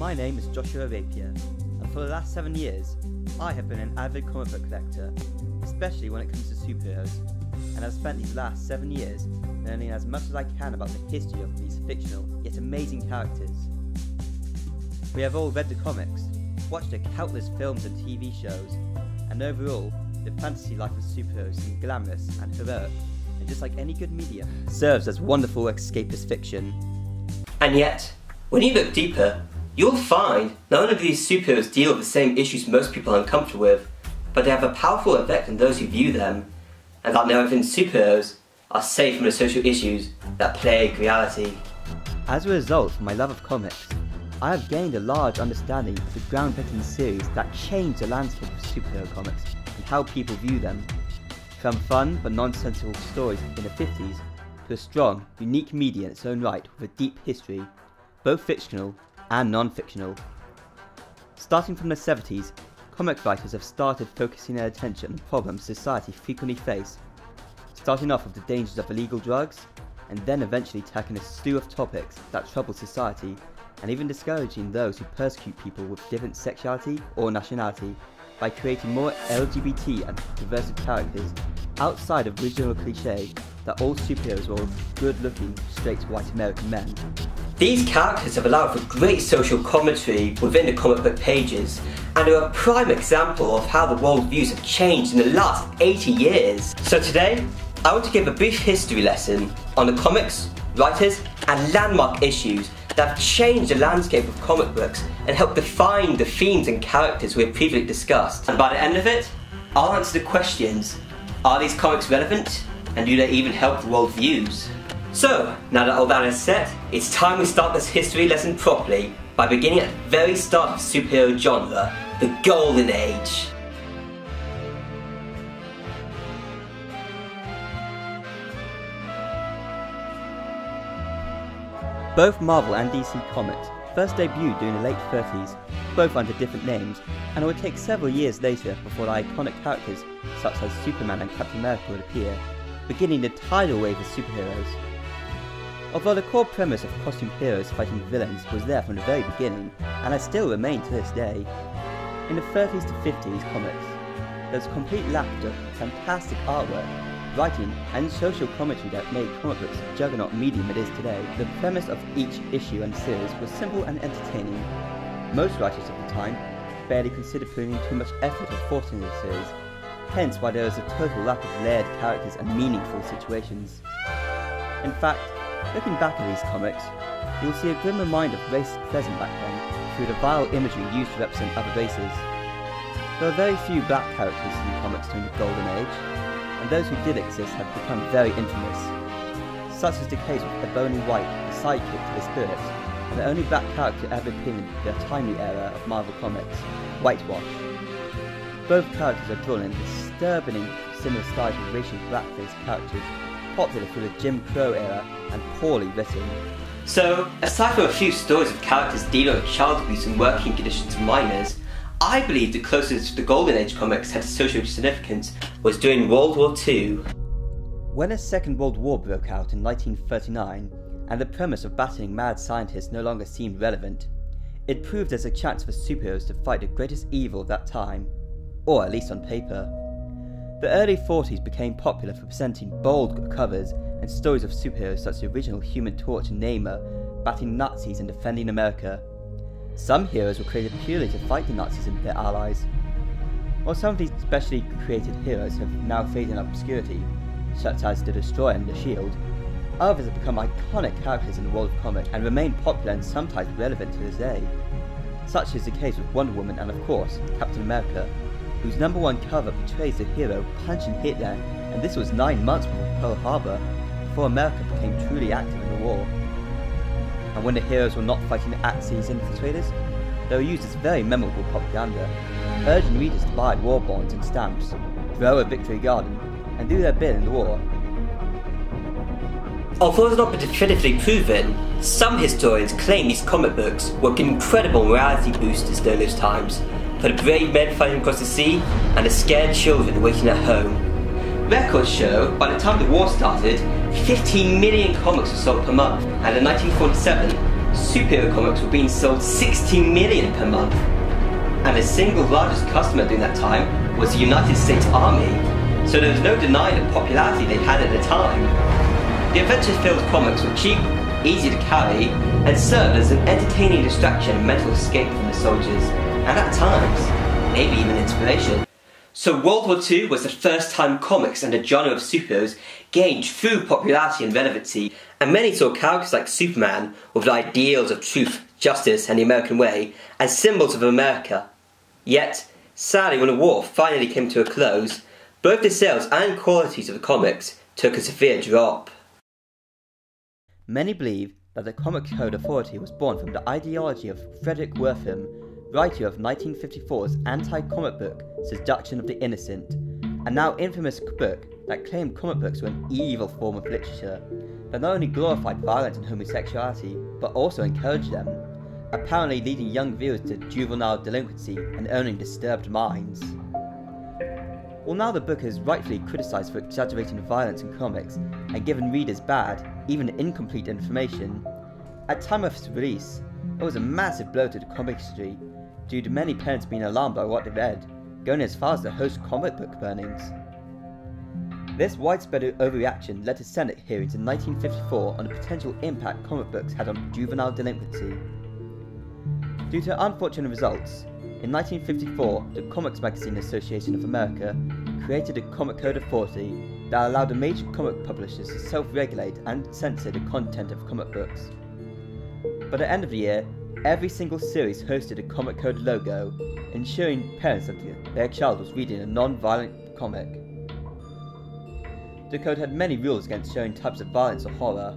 My name is Joshua Rapier, and for the last seven years, I have been an avid comic book collector, especially when it comes to superheroes, and I've spent these last seven years learning as much as I can about the history of these fictional yet amazing characters. We have all read the comics, watched the countless films and TV shows, and overall, the fantasy life of superheroes is glamorous and heroic, and just like any good media, serves as wonderful escapist fiction. And yet, when you look deeper, you'll find only do these superheroes deal with the same issues most people are uncomfortable with, but they have a powerful effect on those who view them, and that now even superheroes are safe from the social issues that plague reality. As a result of my love of comics, I have gained a large understanding of the groundbreaking series that changed the landscape of superhero comics and how people view them. From fun but nonsensical stories in the 50s to a strong, unique media in its own right with a deep history, both fictional and non-fictional. Starting from the 70s, comic writers have started focusing their attention on problems society frequently face, starting off with the dangers of illegal drugs, and then eventually tackling a slew of topics that trouble society and even discouraging those who persecute people with different sexuality or nationality by creating more LGBT and diverse characters outside of original cliche that all superheroes were good-looking, straight white American men. These characters have allowed for great social commentary within the comic book pages, and are a prime example of how the world views have changed in the last 80 years. So today, I want to give a brief history lesson on the comics, writers, and landmark issues that have changed the landscape of comic books and helped define the themes and characters we have previously discussed. And by the end of it, I'll answer the questions Are these comics relevant? And do they even help the world views? So, now that all that is set, it's time we start this history lesson properly by beginning at the very start of superhero genre, the Golden Age. Both Marvel and DC Comics first debuted during the late 30s, both under different names, and it would take several years later before the iconic characters such as Superman and Captain America would appear, beginning the tidal wave of superheroes. Although the core premise of costume heroes fighting villains was there from the very beginning, and has still remained to this day, in the 30s to 50s comics, there was a complete lack of fantastic artwork writing, and social commentary that made comic books the juggernaut medium it is today. The premise of each issue and series was simple and entertaining. Most writers of the time barely considered putting too much effort or thought into the series, hence why there was a total lack of layered characters and meaningful situations. In fact, looking back at these comics, you'll see a grim reminder of race present back then through the vile imagery used to represent other races. There are very few black characters in comics during the Golden Age, and those who did exist have become very infamous. Such is the case with Ebony White, the sidekick to the Spirit, and the only black character ever appeared in the timely era of Marvel Comics, Whitewash. Both characters are drawn in disturbingly similar styles of racial blackface characters, popular through the Jim Crow era and poorly written. So, aside from a few stories of characters dealing with child abuse and working conditions of minors, I believe the closest the Golden Age comics had to social significance was during World War II. When a Second World War broke out in 1939, and the premise of battling mad scientists no longer seemed relevant, it proved as a chance for superheroes to fight the greatest evil of that time, or at least on paper. The early 40s became popular for presenting bold covers and stories of superheroes such as the original Human Torch and Namor battling Nazis and defending America. Some heroes were created purely to fight the Nazis and their allies, while some of these specially created heroes have now faded in obscurity, such as the Destroyer and the Shield, others have become iconic characters in the world of comics and remain popular and sometimes relevant to this day. Such is the case with Wonder Woman and of course, Captain America, whose number one cover portrays the hero punching Hitler, and this was nine months before Pearl Harbor, before America became truly active in the war and when the heroes were not fighting the Axis infiltrators, they were used as very memorable propaganda, urging readers to buy war bonds and stamps, grow a victory garden, and do their bit in the war. Although it's not been definitively proven, some historians claim these comic books were incredible morality boosters during those times, for the brave men fighting across the sea and the scared children waiting at home. Records show by the time the war started, 15 million comics were sold per month, and in 1947, superhero comics were being sold 16 million per month. And the single largest customer during that time was the United States Army, so there was no denying the popularity they had at the time. The adventure-filled comics were cheap, easy to carry, and served as an entertaining distraction and mental escape from the soldiers, and at times, maybe even inspiration. So World War II was the first time comics and the genre of superheroes gained true popularity and relevancy, and many saw characters like Superman with ideals of truth, justice, and the American way as symbols of America. Yet, sadly, when the war finally came to a close, both the sales and qualities of the comics took a severe drop. Many believe that the Comic Code Authority was born from the ideology of Fredric Wertham, writer of 1954's anti comic book Seduction of the Innocent, a now infamous book that claimed comic books were an evil form of literature that not only glorified violence and homosexuality, but also encouraged them, apparently leading young viewers to juvenile delinquency and earning disturbed minds. While now the book is rightfully criticised for exaggerating violence in comics and giving readers bad, even incomplete information, at time of its release, it was a massive blow to the comic industry, due to many parents being alarmed by what they read, going as far as to host comic book burnings. This widespread overreaction led to Senate hearings in 1954 on the potential impact comic books had on juvenile delinquency. Due to unfortunate results, in 1954, the Comics Magazine Association of America created a Comic Code of 40 that allowed the major comic publishers to self-regulate and censor the content of comic books. By the end of the year, every single series hosted a Comic Code logo, ensuring parents that their child was reading a non-violent comic. The code had many rules against showing types of violence or horror.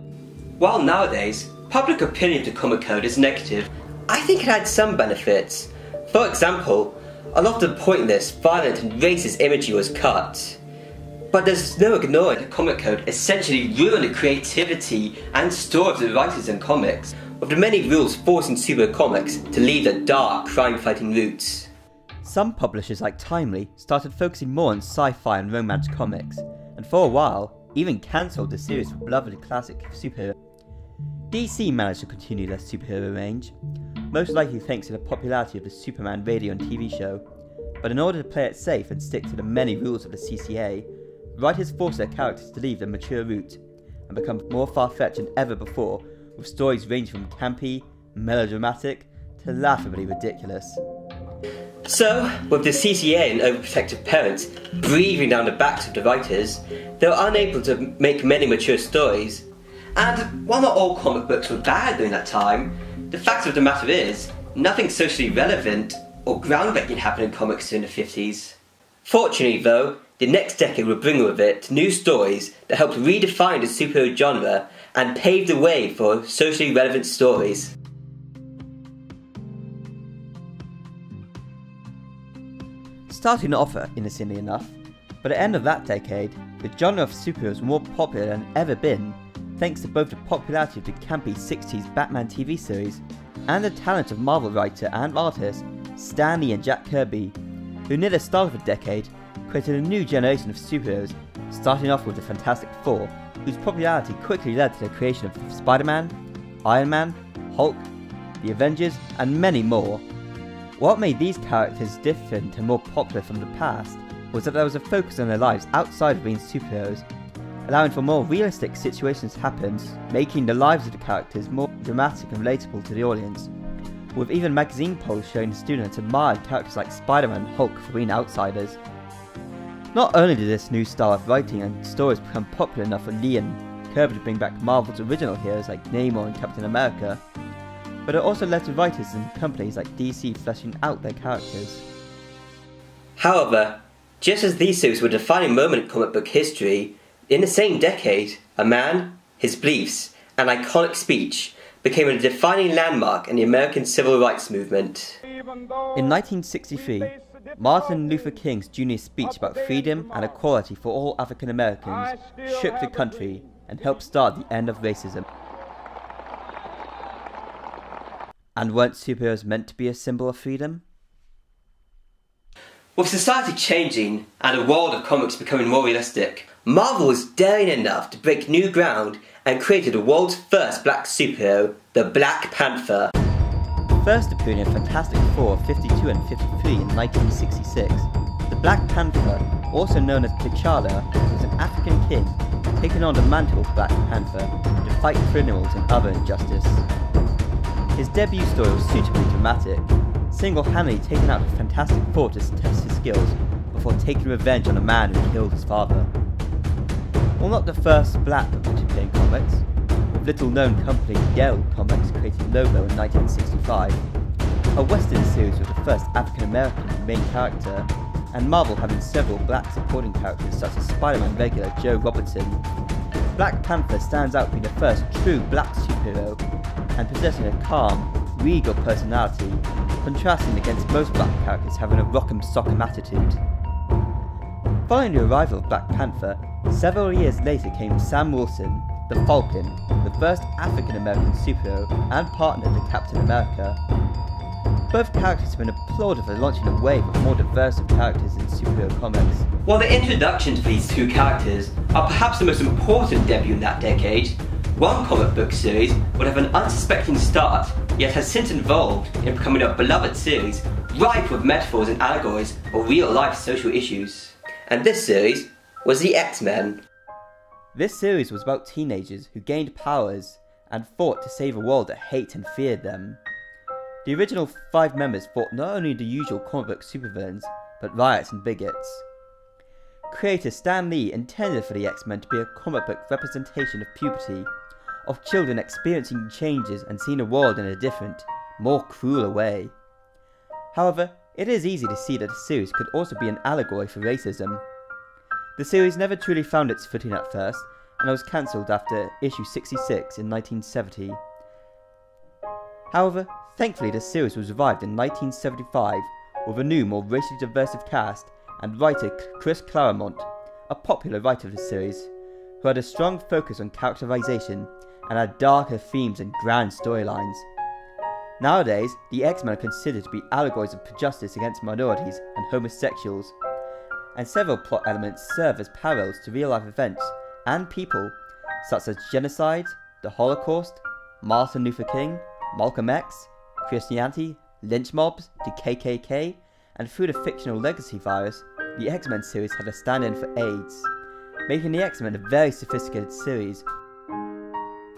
While nowadays, public opinion to Comic Code is negative, I think it had some benefits. For example, a lot of the pointless, violent, and racist imagery was cut. But there's no ignoring the Comic Code essentially ruined the creativity and story of the writers and comics, with the many rules forcing superhero comics to leave their dark, crime-fighting roots. Some publishers like Timely started focusing more on sci-fi and romance comics, and for a while, even cancelled the series of beloved classic superhero. DC managed to continue their superhero range, most likely thanks to the popularity of the Superman radio and TV show. But in order to play it safe and stick to the many rules of the CCA, writers forced their characters to leave their mature route and become more far-fetched than ever before, with stories ranging from campy, melodramatic, to laughably ridiculous. So, with the CCA and overprotective parents breathing down the backs of the writers, they were unable to make many mature stories. And while not all comic books were bad during that time, the fact of the matter is, nothing socially relevant or groundbreaking happened in comics during the 50s. Fortunately, though, the next decade would bring with it new stories that helped redefine the superhero genre and pave the way for socially relevant stories. Starting off innocently enough, by the end of that decade, the genre of superheroes was more popular than ever been thanks to both the popularity of the campy 60s Batman TV series and the talent of Marvel writer and artist Stan Lee and Jack Kirby, who near the start of the decade created a new generation of superheroes, starting off with the Fantastic Four, whose popularity quickly led to the creation of Spider-Man, Iron Man, Hulk, the Avengers, and many more. What made these characters different and more popular from the past was that there was a focus on their lives outside of being superheroes allowing for more realistic situations to happen, making the lives of the characters more dramatic and relatable to the audience, with even magazine polls showing students admired characters like Spider-Man and Hulk for being outsiders. Not only did this new style of writing and stories become popular enough for Lee and Kirby to bring back Marvel's original heroes like Namor and Captain America, but it also led to writers and companies like DC fleshing out their characters. However, just as these series were a defining moment in comic book history, in the same decade, a man, his beliefs, and iconic speech became a defining landmark in the American civil rights movement. In 1963, Martin Luther King's Jr. speech about freedom and equality for all African Americans shook the country and helped start the end of racism. And weren't superheroes meant to be a symbol of freedom? With society changing and the world of comics becoming more realistic, Marvel was daring enough to break new ground and created the world's first black superhero, the Black Panther. First appearing in Fantastic Four 52 and 53 in 1966, the Black Panther, also known as T'Challa, was an African king taking on the mantle of Black Panther to fight criminals and other injustice. His debut story was suitably dramatic, single-handedly taking out the Fantastic Four to test his skills before taking revenge on a man who killed his father. While not the first black appear in comics, with little-known company Yale Comics created Lobo in 1965, a Western series with the first African-American main character, and Marvel having several black supporting characters such as Spider-Man regular Joe Robertson. Black Panther stands out being the first true black superhero and possessing a calm, regal personality, contrasting against most black characters having a rock'em sock'em attitude. Following the arrival of Black Panther, several years later came Sam Wilson, the Falcon, the first African American superhero and partner to Captain America. Both characters have been applauded for launching a wave of more diverse characters in superhero comics. While the introduction for these two characters are perhaps the most important debut in that decade, one comic book series would have an unsuspecting start, yet has since evolved in becoming a beloved series, ripe with metaphors and allegories of real life social issues. And this series was the X-Men. This series was about teenagers who gained powers and fought to save a world that hated and feared them. The original five members fought not only the usual comic book supervillains, but riots and bigots. Creator Stan Lee intended for the X-Men to be a comic book representation of puberty, of children experiencing changes and seeing the world in a different, more crueler way. However, it is easy to see that the series could also be an allegory for racism. The series never truly found its footing at first, and was cancelled after issue 66 in 1970. However, thankfully the series was revived in 1975 with a new, more racially diverse cast and writer Chris Claremont, a popular writer of the series, who had a strong focus on characterization and had darker themes and grand storylines. Nowadays, the X-Men are considered to be allegories of justice against minorities and homosexuals, and several plot elements serve as parallels to real-life events and people, such as genocide, the Holocaust, Martin Luther King, Malcolm X, Christianity, lynch mobs, the KKK, and through the fictional legacy virus, the X-Men series had a stand-in for AIDS, making the X-Men a very sophisticated series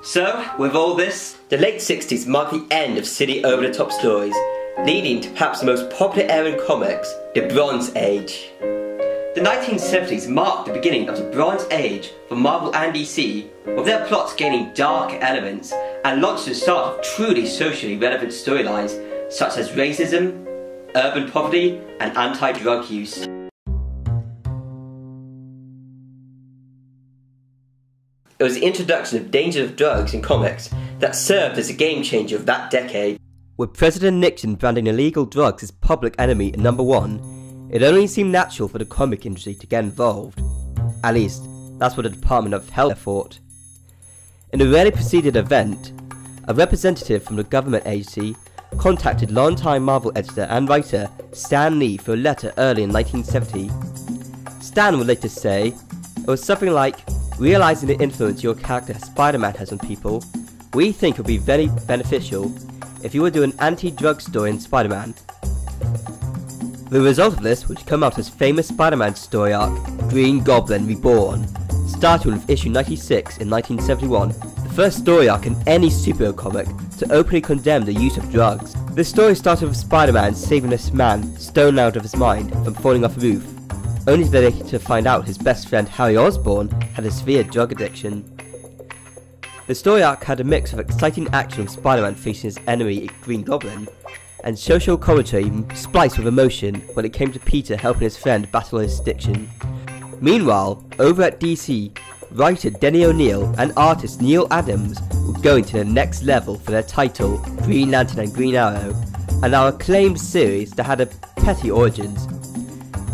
so, with all this, the late 60s marked the end of city over-the-top stories, leading to perhaps the most popular era in comics, the Bronze Age. The 1970s marked the beginning of the Bronze Age for Marvel and DC, with their plots gaining dark elements and launched the start of truly socially relevant storylines such as racism, urban poverty, and anti-drug use. It was the introduction of danger of drugs in comics that served as a game changer of that decade. With President Nixon branding illegal drugs as public enemy number one, it only seemed natural for the comic industry to get involved. At least, that's what the Department of Health thought. In a rarely preceded event, a representative from the government agency contacted longtime Marvel editor and writer Stan Lee for a letter early in 1970. Stan would later say, it was something like, Realizing the influence your character Spider-Man has on people, we think it would be very beneficial if you would do an anti-drug story in Spider-Man. The result of this would come out as famous Spider-Man story arc, Green Goblin Reborn, starting with issue 96 in 1971, the first story arc in any superhero comic to openly condemn the use of drugs. The story started with Spider-Man saving this man, stone out of his mind, from falling off a roof only to find out his best friend Harry Osborn had a severe drug addiction. The story arc had a mix of exciting action of Spider-Man facing his enemy Green Goblin, and social commentary spliced with emotion when it came to Peter helping his friend battle his addiction. Meanwhile, over at DC, writer Denny O'Neil and artist Neal Adams were going to the next level for their title, Green Lantern and Green Arrow, and our acclaimed series that had a petty origins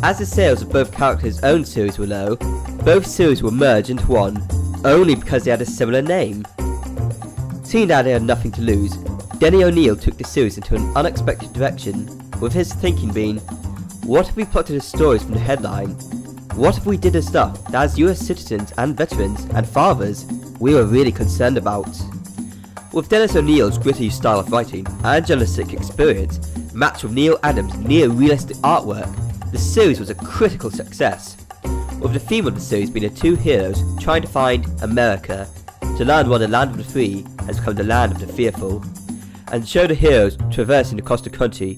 as the sales of both characters' own series were low, both series were merged into one, only because they had a similar name. Seeing that they had nothing to lose, Denny O'Neil took the series into an unexpected direction, with his thinking being, what if we plotted the stories from the headline? What if we did the stuff that as US citizens and veterans and fathers we were really concerned about? With Dennis O'Neil's gritty style of writing and journalistic experience matched with Neal Adams' near-realistic artwork, the series was a critical success. With the theme of the series being the two heroes trying to find America, to learn why the land of the free has become the land of the fearful, and show the heroes traversing the country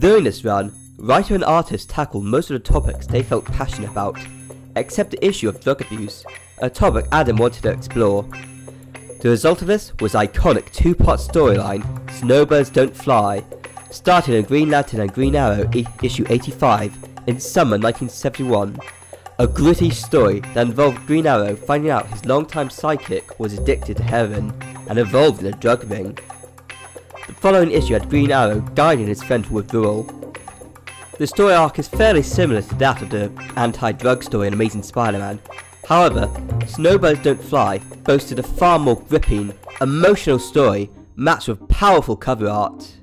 During this run, writer and artist tackled most of the topics they felt passionate about, except the issue of drug abuse, a topic Adam wanted to explore. The result of this was iconic two-part storyline, Snowbirds Don't Fly, starting in Green Lantern and Green Arrow issue 85 in summer 1971. A gritty story that involved Green Arrow finding out his longtime sidekick was addicted to heroin and involved in a drug ring. The following issue had Green Arrow guiding his friend to withdrawal. The story arc is fairly similar to that of the anti-drug story in Amazing Spider-Man. However, Snowbirds Don't Fly boasted a far more gripping, emotional story matched with powerful cover art.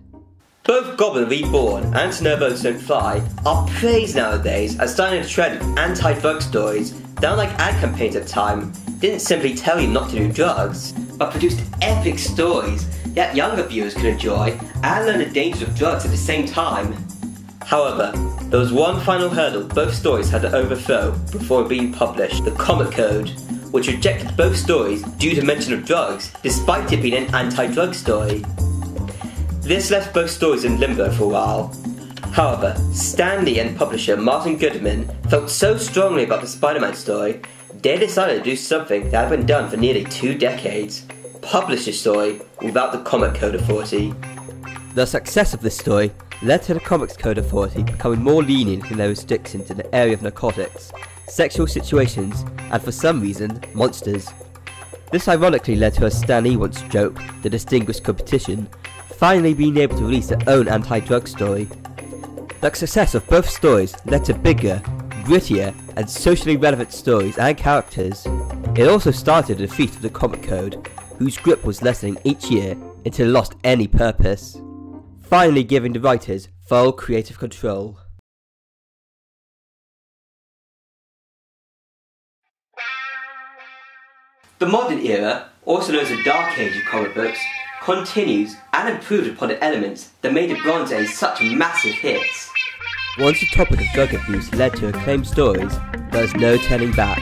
Both Goblin Reborn and Snowbirds Don't Fly are praised nowadays as starting a trend of anti-drug stories that unlike ad campaigns at the time, didn't simply tell you not to do drugs, but produced epic stories that younger viewers could enjoy and learn the dangers of drugs at the same time. However, there was one final hurdle both stories had to overthrow before being published the Comic Code, which rejected both stories due to mention of drugs, despite it being an anti drug story. This left both stories in limbo for a while. However, Stan Lee and publisher Martin Goodman felt so strongly about the Spider Man story, they decided to do something that had been done for nearly two decades publish the story without the Comic Code Authority. The success of this story led to the Comics Code Authority becoming more lenient in their restrictions in the area of narcotics, sexual situations, and for some reason, monsters. This ironically led to a Stan Lee once joke, the distinguished competition, finally being able to release their own anti-drug story. The success of both stories led to bigger, grittier, and socially relevant stories and characters. It also started the defeat of the Comic Code, whose grip was lessening each year until it lost any purpose, finally giving the writers full creative control. The modern era, also known as the Dark Age of comic books, continues and improved upon the elements that made the Bronze Age such massive hits. Once the topic of drug abuse led to acclaimed stories, there was no turning back.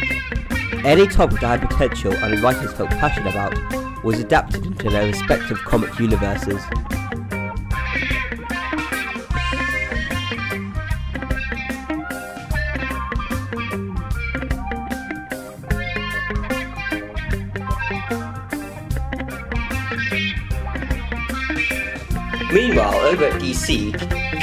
Any topic that had potential and writers felt passionate about was adapted into their respective comic universes. Meanwhile, over at DC,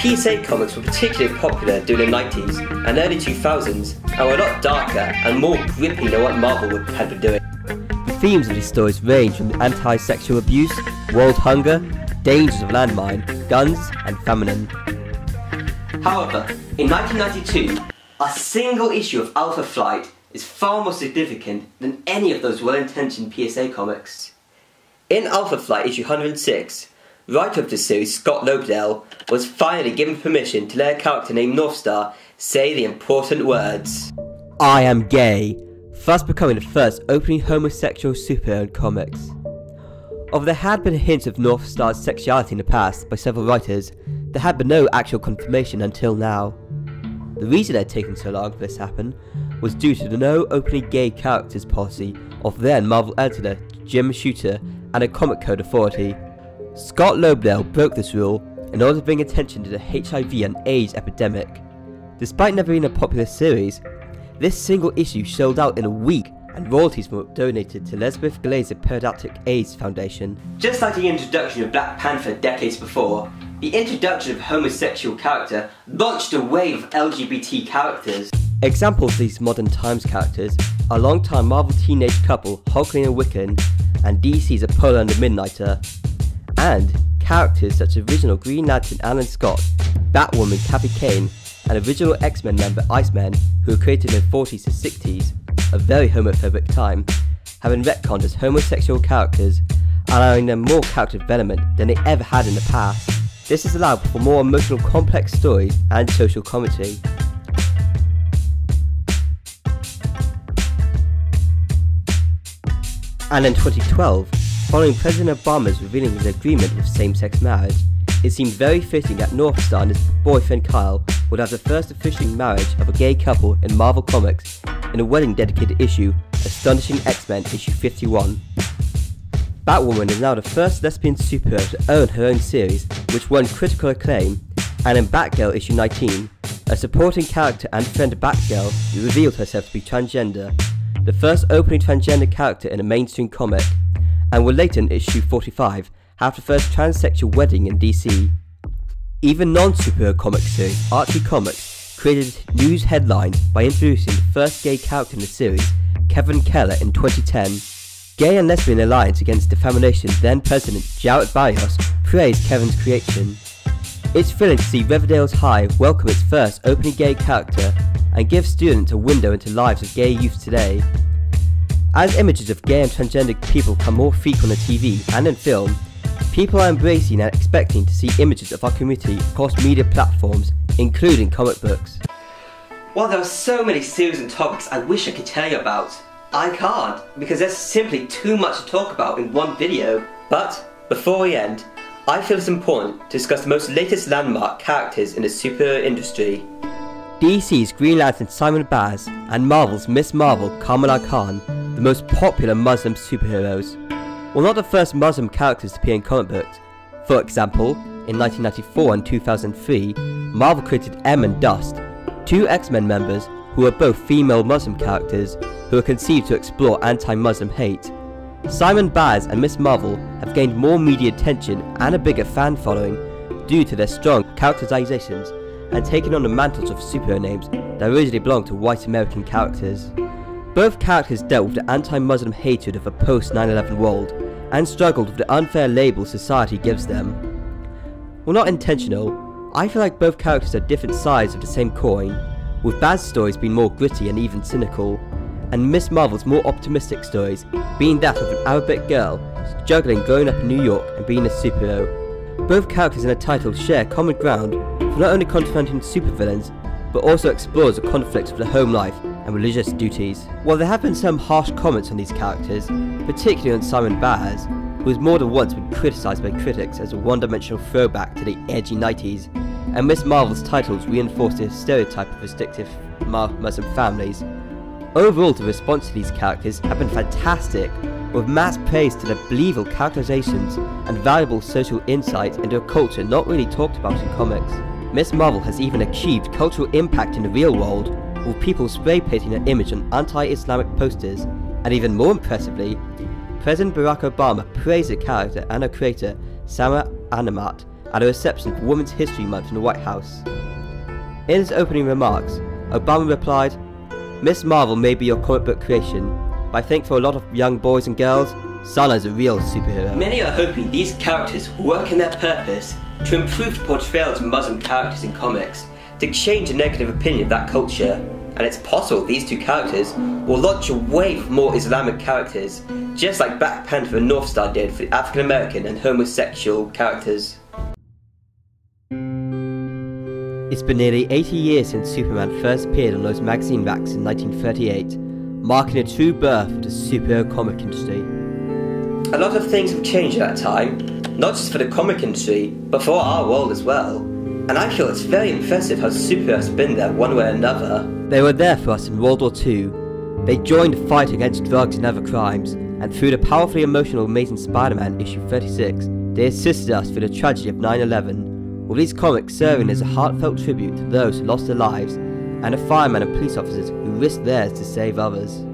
PSA comics were particularly popular during the 90s and early 2000s and were a lot darker and more gripping than what Marvel had been doing The themes of these stories range from anti-sexual abuse, world hunger, dangers of landmine, guns, and famine. However, in 1992, a single issue of Alpha Flight is far more significant than any of those well-intentioned PSA comics. In Alpha Flight issue 106, writer of the series Scott Lobdell was finally given permission to let a character named Northstar say the important words. I am gay thus becoming the first openly homosexual superhero in comics. Although there had been hints of Northstar's sexuality in the past by several writers, there had been no actual confirmation until now. The reason it had taken so long for this to happen was due to the no openly gay characters policy of then Marvel editor Jim Shooter and a Comic Code Authority. Scott Lobdell broke this rule in order to bring attention to the HIV and AIDS epidemic. Despite never being a popular series, this single issue sold out in a week and royalties were donated to Elizabeth Glaser Pediatric AIDS Foundation. Just like the introduction of Black Panther decades before, the introduction of homosexual character launched a wave of LGBT characters. Examples of these modern times characters are longtime Marvel teenage couple Hulkling and Wiccan and DC's Apollo and the Midnighter, and characters such as original Green Lantern Alan Scott, Batwoman Kathy Kane, and original X-Men member Iceman, who were created in the 40s to 60s, a very homophobic time, have been retconned as homosexual characters, allowing them more character development than they ever had in the past. This has allowed for more emotional complex stories and social commentary. And in 2012, following President Obama's revealing his agreement with same-sex marriage, it seemed very fitting that Northstar and his boyfriend Kyle would have the first official marriage of a gay couple in Marvel Comics in a wedding dedicated issue, Astonishing X-Men issue 51. Batwoman is now the first lesbian superhero to own her own series, which won critical acclaim, and in Batgirl issue 19, a supporting character and friend of Batgirl revealed herself to be transgender, the first openly transgender character in a mainstream comic, and will later in issue 45 have the first transsexual wedding in DC. Even non-superhero comic series Archie Comics created news headlines by introducing the first gay character in the series, Kevin Keller, in 2010. Gay and Lesbian Alliance Against Defamation then President Jarrett Barrios praised Kevin's creation. It's thrilling to see Riverdale's High welcome its first openly gay character and give students a window into lives of gay youth today. As images of gay and transgender people become more frequent on TV and in film, people are embracing and expecting to see images of our community across media platforms, including comic books. While there are so many series and topics I wish I could tell you about, I can't because there's simply too much to talk about in one video. But before we end, I feel it's important to discuss the most latest landmark characters in the superhero industry. DC's Green Lantern Simon Baz and Marvel's Miss Marvel Kamala Khan the most popular Muslim superheroes. While not the first Muslim characters to appear in comic books, for example, in 1994 and 2003, Marvel created M and Dust, two X-Men members who were both female Muslim characters who were conceived to explore anti-Muslim hate. Simon Baz and Miss Marvel have gained more media attention and a bigger fan following due to their strong characterizations and taking on the mantles of superhero names that originally belonged to white American characters. Both characters dealt with the anti-Muslim hatred of a post-9-11 world and struggled with the unfair label society gives them. While not intentional, I feel like both characters are different sides of the same coin, with Baz's stories being more gritty and even cynical, and Miss Marvel's more optimistic stories being that of an Arabic girl juggling growing up in New York and being a superhero. Both characters in the title share common ground for not only confronting supervillains, but also explores the conflicts of their home life and religious duties. While there have been some harsh comments on these characters, particularly on Simon Baz, who has more than once been criticised by critics as a one-dimensional throwback to the edgy 90s, and Miss Marvel's titles reinforce the stereotype of restrictive Muslim families. Overall, the response to these characters have been fantastic, with mass praise to their believable characterizations and valuable social insight into a culture not really talked about in comics. Miss Marvel has even achieved cultural impact in the real world, with people spray painting her image on anti-Islamic posters, and even more impressively, President Barack Obama praised the character and her creator, Samara Anamat, at a reception for Women's History Month in the White House. In his opening remarks, Obama replied, Miss Marvel may be your comic book creation, but I think for a lot of young boys and girls, Sana is a real superhero. Many are hoping these characters work in their purpose to improve the portrayal of Muslim characters in comics, to change a negative opinion of that culture, and it's possible these two characters will launch a wave of more Islamic characters, just like Black Panther and Northstar did for African American and homosexual characters. It's been nearly 80 years since Superman first appeared on those magazine racks in 1938, marking a true birth of the superhero comic industry. A lot of things have changed at that time, not just for the comic industry, but for our world as well. And I feel it's very impressive how superheroes have been there one way or another. They were there for us in World War II. They joined the fight against drugs and other crimes, and through the powerfully emotional Amazing Spider-Man issue 36, they assisted us through the tragedy of 9-11 with these comics serving as a heartfelt tribute to those who lost their lives and the firemen and police officers who risked theirs to save others.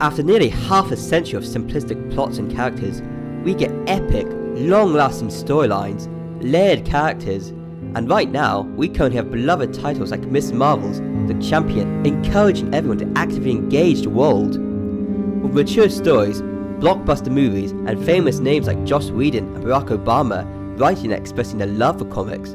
After nearly half a century of simplistic plots and characters, we get epic, long-lasting storylines, layered characters, and right now, we currently have beloved titles like Miss Marvel's The Champion, encouraging everyone to actively engage the world. With mature stories, blockbuster movies, and famous names like Joss Whedon and Barack Obama writing and expressing their love for comics,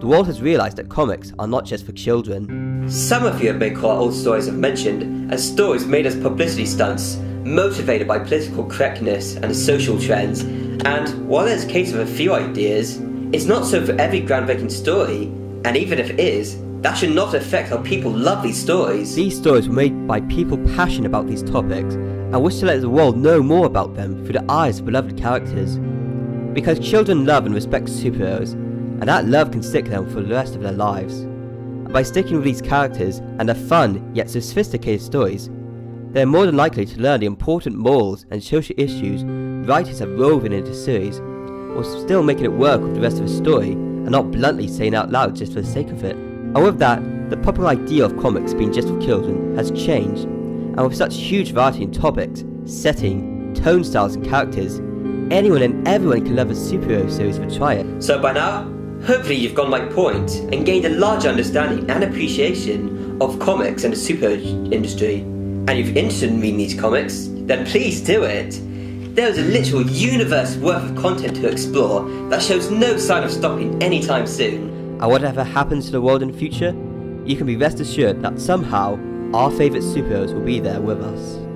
the world has realised that comics are not just for children. Some of you made quite old stories I've mentioned, as stories made as publicity stunts, motivated by political correctness and social trends, and while there's a case of a few ideas, it's not so for every groundbreaking story, and even if it is, that should not affect how people love these stories. These stories were made by people passionate about these topics and wish to let the world know more about them through the eyes of beloved characters. Because children love and respect superheroes, and that love can stick them for the rest of their lives. And by sticking with these characters and their fun yet sophisticated stories, they are more than likely to learn the important morals and social issues writers have woven into series, while still making it work with the rest of the story and not bluntly saying out loud just for the sake of it. And with that, the popular idea of comics being just for children has changed, and with such huge variety in topics, setting, tone styles and characters, anyone and everyone can love a superhero series for try it. So by now, hopefully you've got my point and gained a larger understanding and appreciation of comics and the superhero industry. And if you're interested in reading these comics, then please do it. There is a literal universe worth of content to explore that shows no sign of stopping anytime soon. And whatever happens to the world in the future, you can be rest assured that somehow our favourite superheroes will be there with us.